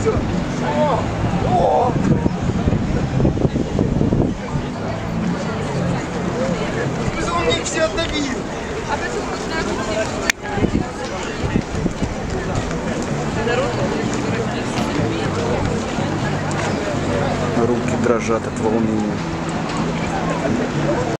все. О! О! Он мне все отдавил. А почему Руки дрожат от волнения.